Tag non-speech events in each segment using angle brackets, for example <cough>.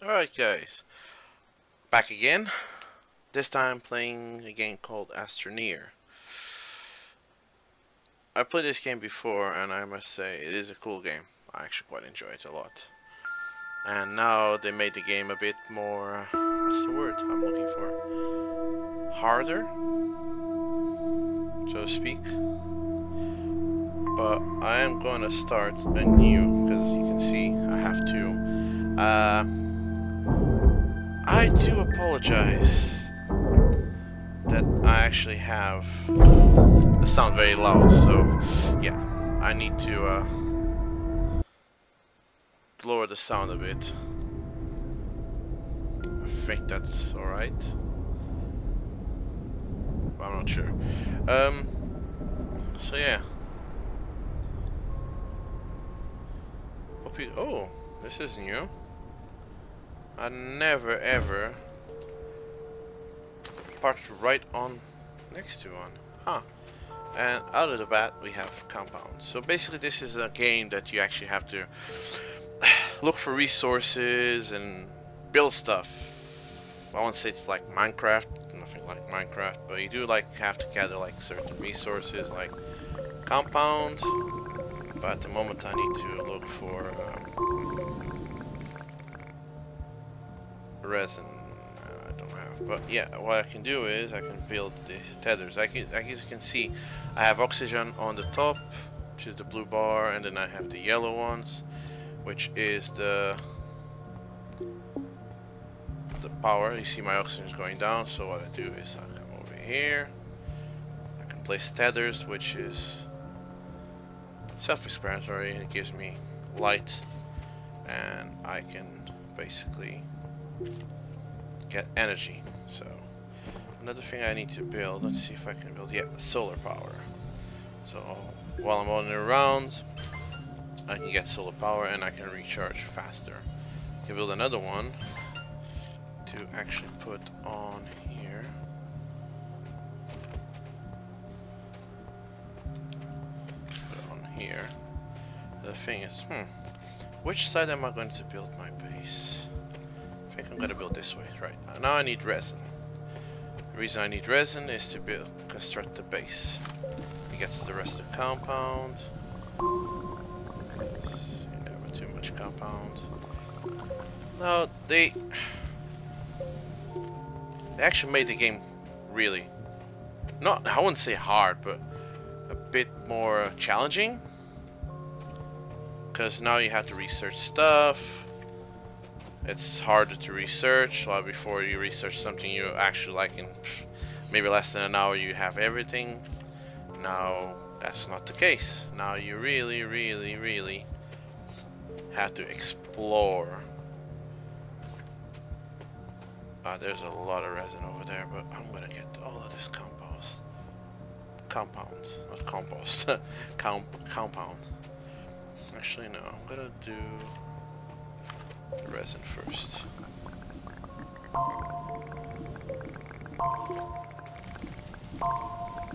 Alright guys, back again. This time playing a game called Astroneer. I played this game before and I must say it is a cool game. I actually quite enjoy it a lot. And now they made the game a bit more, what's the word I'm looking for? Harder? So to speak. But I am going to start anew because you can see I have to uh, I do apologize that I actually have the sound very loud, so yeah, I need to uh, lower the sound a bit. I think that's alright. I'm not sure. Um, so yeah. Oh, this is new. I never ever parked right on next to one. Ah. And out of the bat we have compounds. So basically this is a game that you actually have to <sighs> look for resources and build stuff. I won't say it's like Minecraft, nothing like Minecraft, but you do like have to gather like certain resources like compounds. But at the moment I need to look for um, resin uh, I don't have. But yeah, what I can do is I can build these tethers. I can, as you can see, I have oxygen on the top, which is the blue bar, and then I have the yellow ones, which is the the power. You see my oxygen is going down, so what I do is I come over here. I can place tethers, which is self-explanatory, and it gives me light, and I can basically get energy. So another thing I need to build, let's see if I can build, yeah, solar power. So while I'm running around, I can get solar power and I can recharge faster. I can build another one to actually put on here. Put on here. The thing is, hmm, which side am I going to build my base? I'm gonna build this way. Right, now I need resin. The reason I need resin is to build, construct the base. It gets the rest of the compound. Never too much compound. No, they... They actually made the game really... Not, I wouldn't say hard, but a bit more challenging. Because now you have to research stuff it's harder to research. While before you research something you actually like in maybe less than an hour you have everything. Now that's not the case. Now you really, really, really have to explore. Uh, there's a lot of resin over there, but I'm gonna get all of this compost. Compounds, not compost. <laughs> Com compound. Actually, no. I'm gonna do resin first.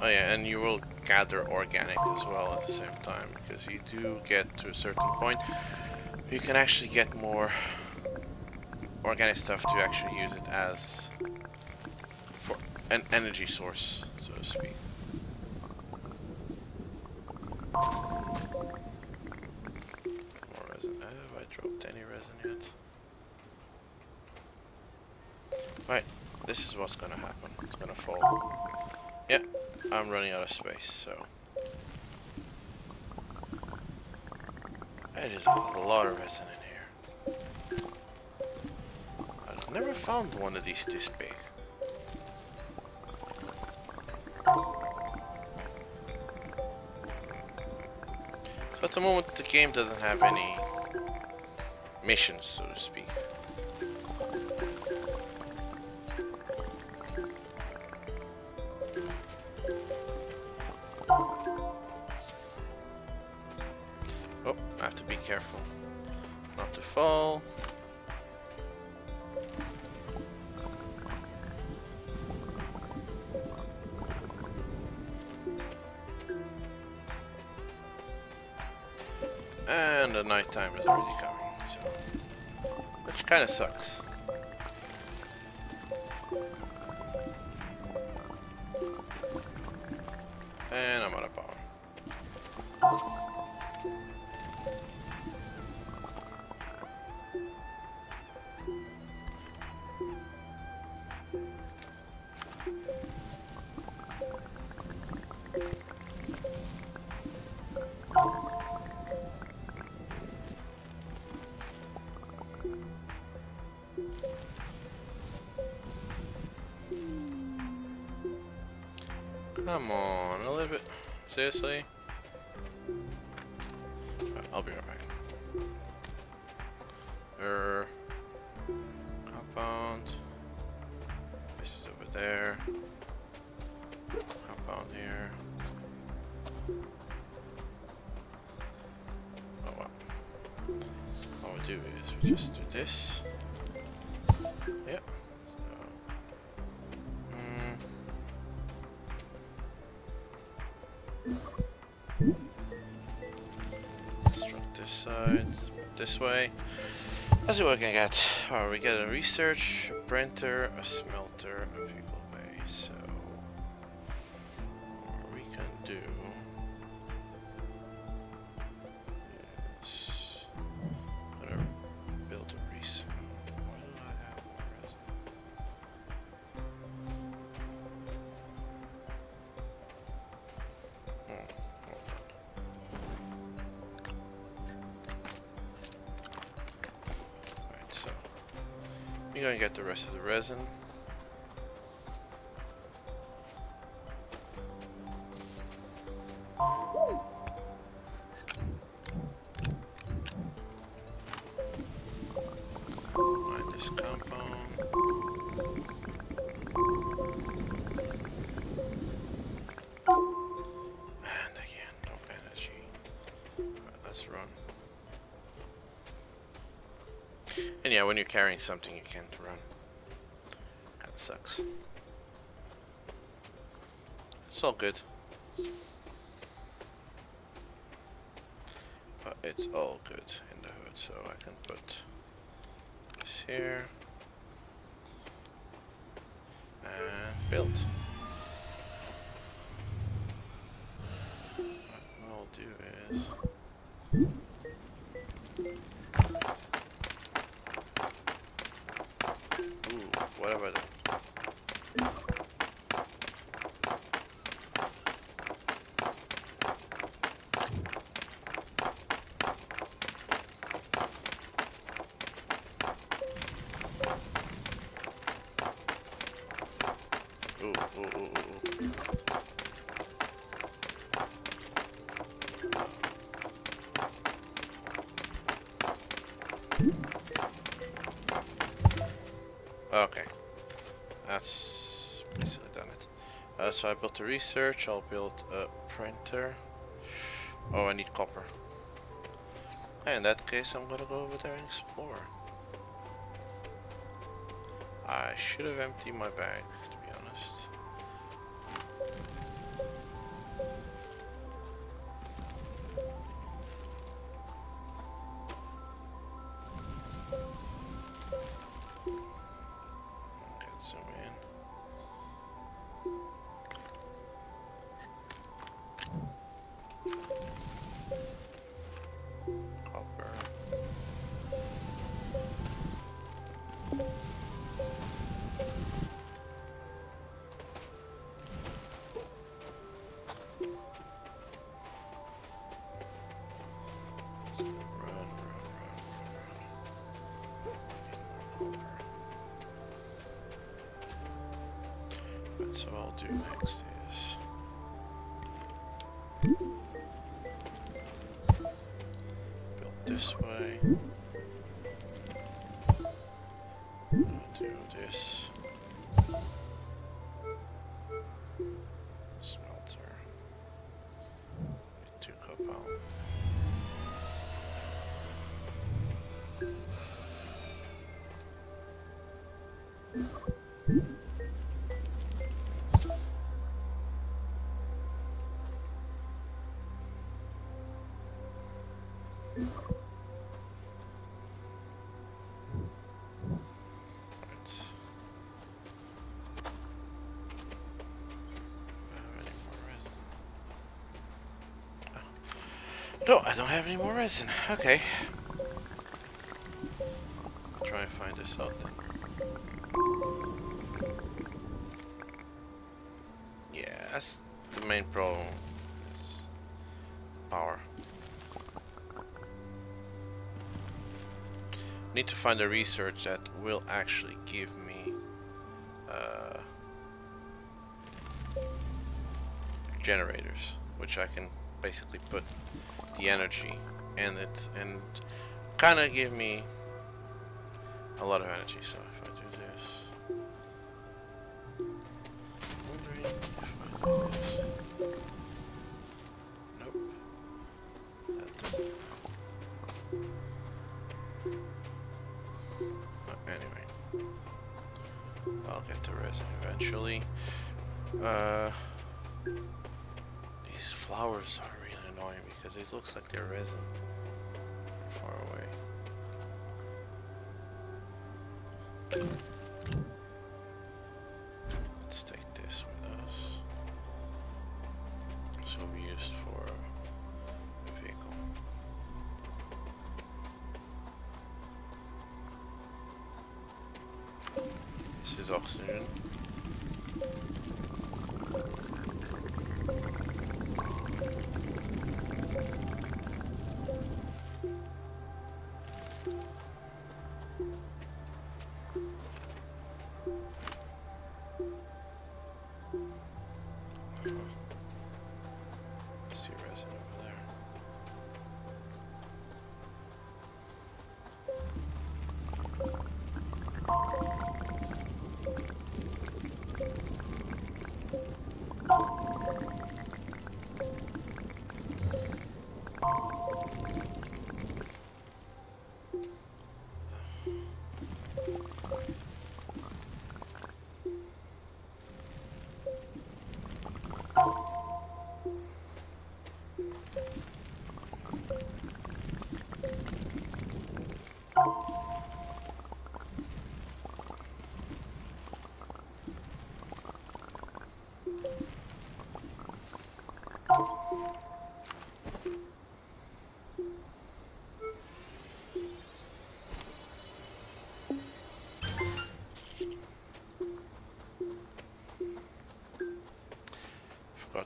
Oh yeah, and you will gather organic as well at the same time, because you do get to a certain point, you can actually get more organic stuff to actually use it as for an energy source, so to speak. Right, this is what's gonna happen. It's gonna fall. Yeah, I'm running out of space, so... It is a lot of resin in here. I've never found one of these this big. So at the moment the game doesn't have any missions, so to speak. Oh, I have to be careful not to Which kind of sucks. And I'm out of power. Come on, a little bit. Seriously? Alright, I'll be right back. Er, compound. This is over there. Compound here. Oh wow. All we do is we just do this. This way. Let's see what we can get. Alright, we get a research, a printer, a smelter, we're gonna get the rest of the resin. And yeah, when you're carrying something, you can't run. That sucks. It's all good. But it's all good in the hood, so I can put this here. And build. What I'll do is... so I built a research, I'll build a printer. Oh, I need copper. in that case, I'm gonna go over there and explore. I should have emptied my bag, so I'll do next is... Build this way. I'll do this. Smelter. Two cobalt. Thank No, I don't have any more resin. Okay. I'll try and find this out then. Yeah, that's the main problem. Is power. Need to find a research that will actually give me uh, generators, which I can basically put the energy and it and kind of give me a lot of energy. So if I do this, anyway, I'll get the resin eventually. Uh, these flowers are annoying because it looks like they're resin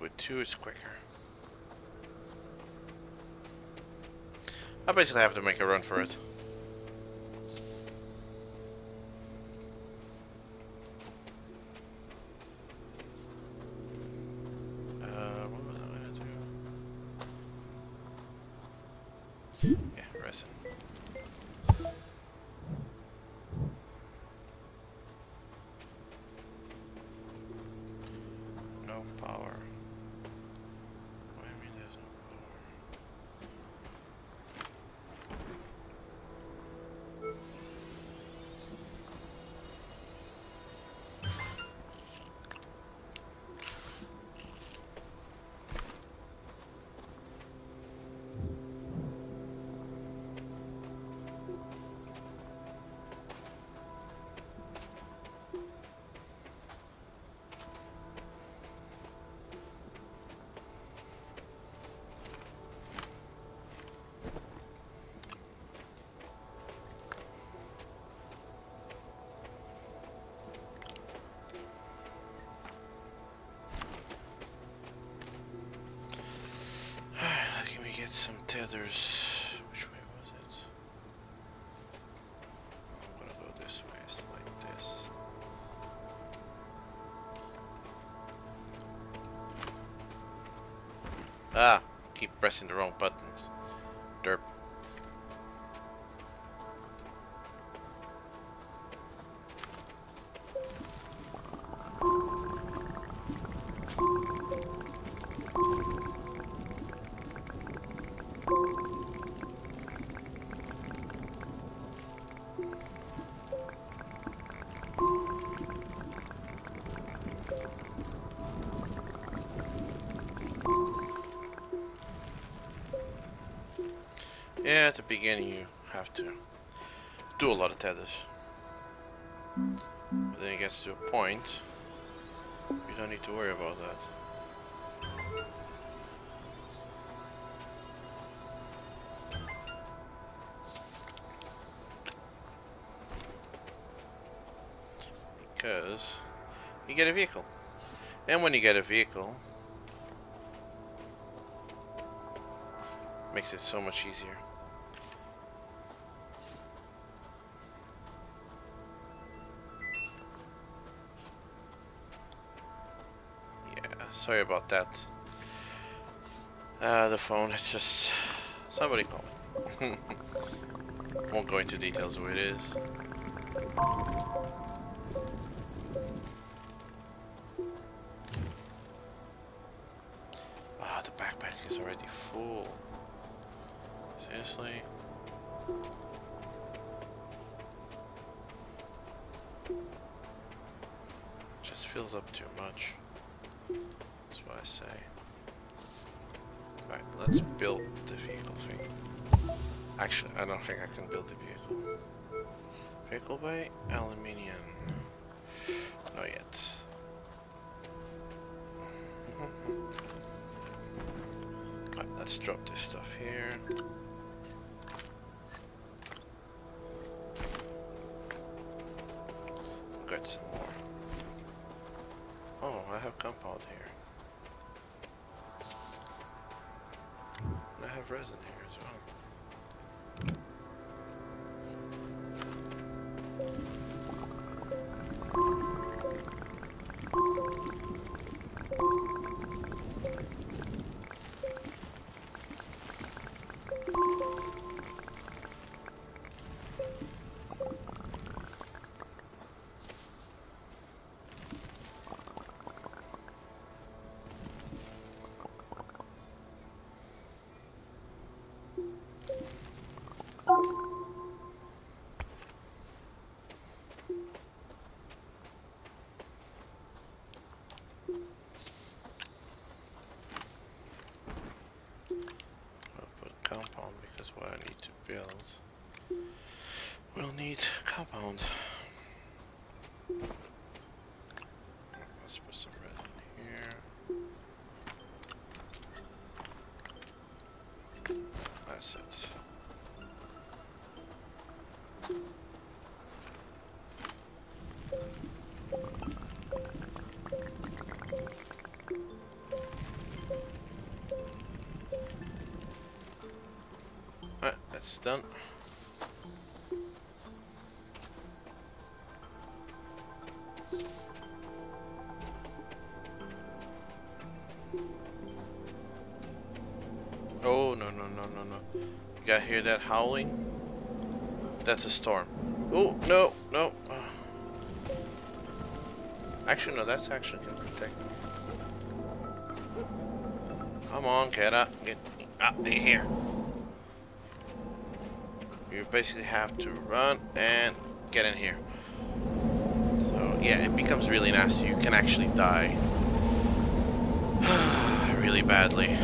with two is quicker. I basically have to make a run for it. Which way was it? I'm gonna go this way, it's like this. Ah, keep pressing the wrong buttons. Derp. Yeah, at the beginning you have to do a lot of tethers. But then it gets to a point, you don't need to worry about that. Because you get a vehicle. And when you get a vehicle, makes it so much easier. Sorry about that. Uh, the phone, it's just... Somebody call me. <laughs> Won't go into details who it is. Ah, the backpack is already full. Seriously? I say. Right, let's build the vehicle thing. Actually, I don't think I can build the vehicle. Vehicle by aluminium. Not yet. <laughs> let's drop this stuff here. And I compound because what I need to build will need compound. No, no. You gotta hear that howling? That's a storm. Oh, no, no. Ah. Actually, no, that's actually gonna protect me. Come on, get up. Get up in here. You basically have to run and get in here. So, yeah, it becomes really nasty. You can actually die. <sighs> really badly.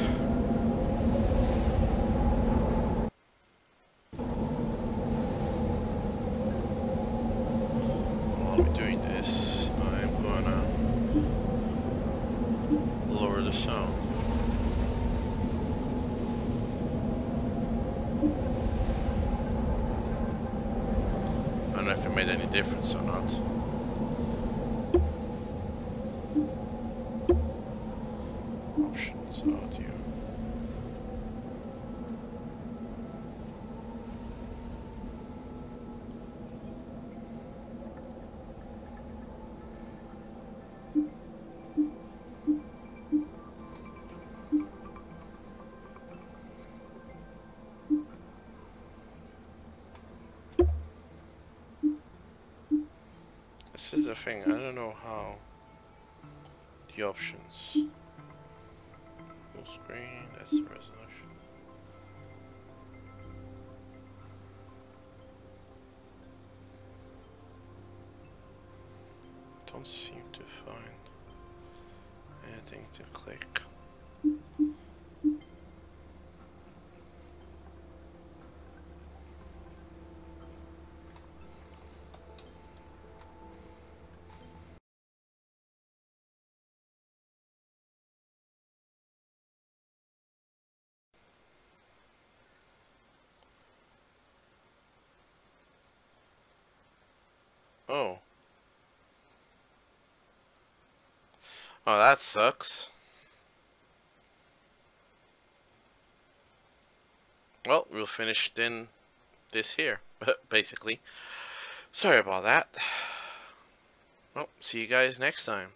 The options. Full screen, that's the resolution. Don't seem to find anything to click. Oh. Oh, that sucks. Well, we'll finish then this here, <laughs> basically. Sorry about that. Well, see you guys next time.